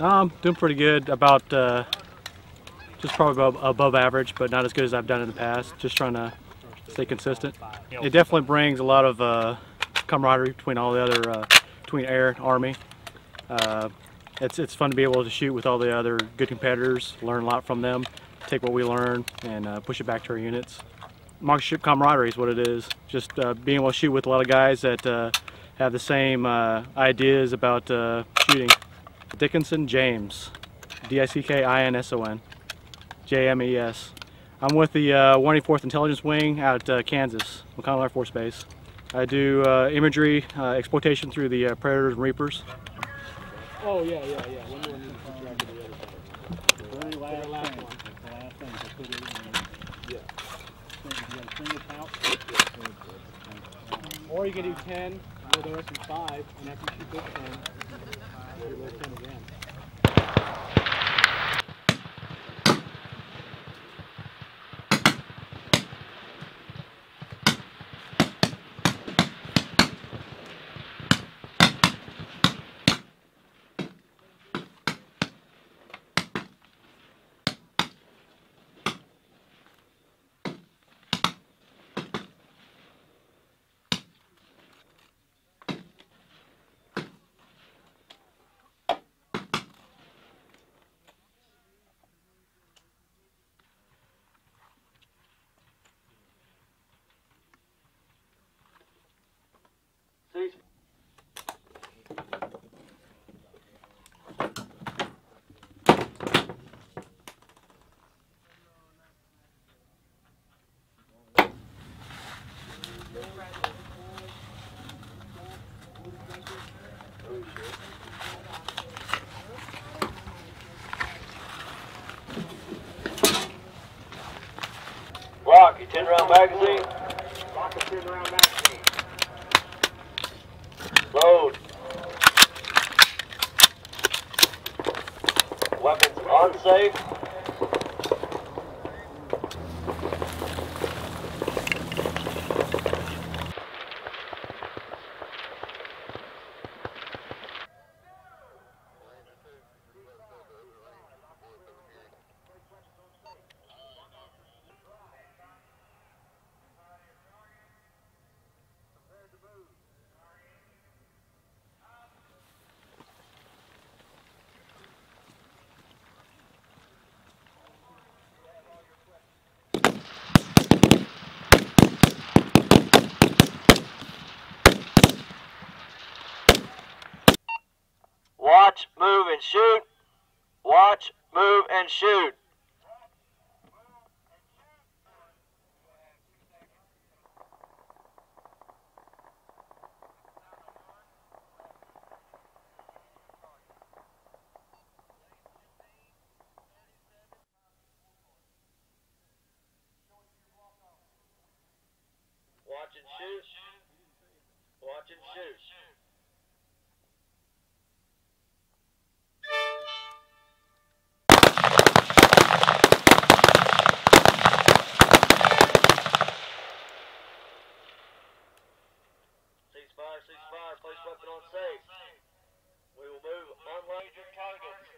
Um, doing pretty good. About uh, just probably above, above average, but not as good as I've done in the past. Just trying to stay consistent. It definitely brings a lot of uh, camaraderie between all the other, uh, between air and army. Uh, it's it's fun to be able to shoot with all the other good competitors, learn a lot from them, take what we learn, and uh, push it back to our units. Marksmanship camaraderie is what it is. Just uh, being able to shoot with a lot of guys that have the same ideas about shooting. Dickinson James, D-I-C-K-I-N-S-O-N, J-M-E-S. I'm with the uh, 184th Intelligence Wing out uh, Kansas, McConnell Air Force Base. I do uh, imagery, uh, exploitation through the uh, Predators and Reapers. Oh, yeah, yeah, yeah. One more needs to the other. The last, last thing. The last thing to put it in. Yeah. You gotta clean this out. Or you can do 10, where the rest is 5, and after you shoot this 10, Good luck again. Rock, your 10 round magazine. A ten round magazine. Load. Weapons unsafe. Watch, move, and shoot. Watch, move, and shoot. Watch and shoot. Watch and shoot. fire. Place weapon on safe. We will move on. Major targets.